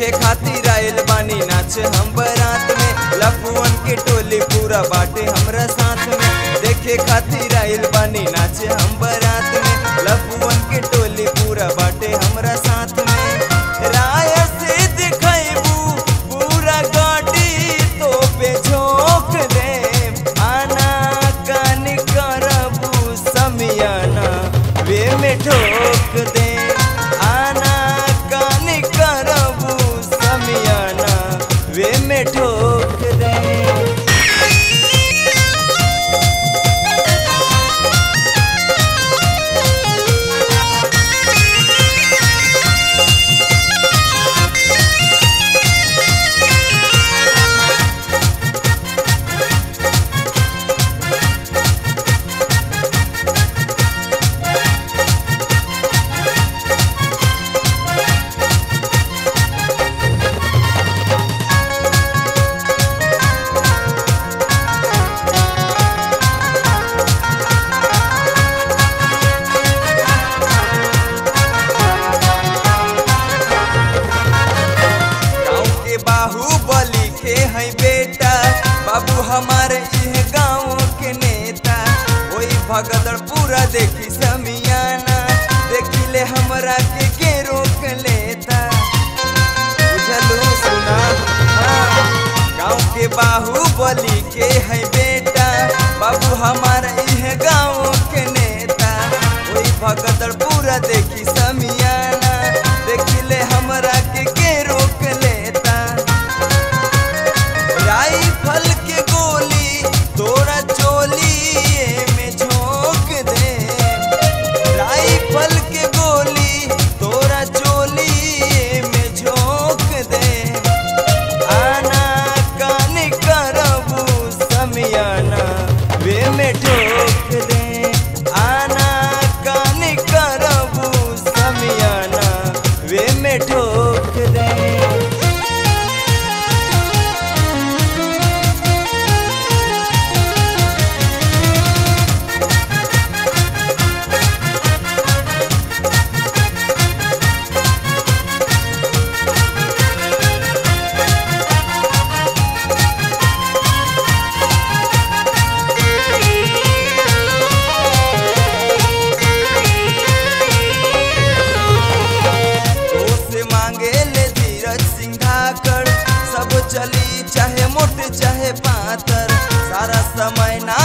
देखे खातिर आयल बानी नाच हम बरात में। लफुअन के टोली पूरा बाटे हमरा साथ में। देखे खातिर आयल बानी नाच हम बरात में। लफुअन के टोली पूरा बाटे हमरा साथ में। राय से दिखेबू, पूरा गाड़ी तो झोंक दे आना कान करबू, समियाना में ठोक दे वे बाबू हमारे यह गाँव के नेता वही भगदड़ पूरा देखी समियाना, देखी ले हमारा के के रोक लेता सुना हाँ। गाँव के बाहुबली के है समय ना